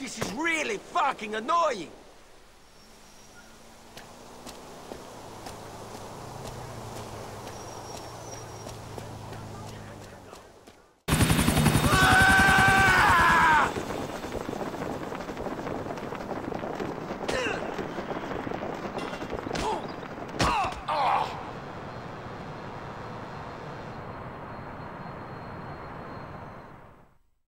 This is really fucking annoying!